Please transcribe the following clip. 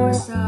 more so. Uh,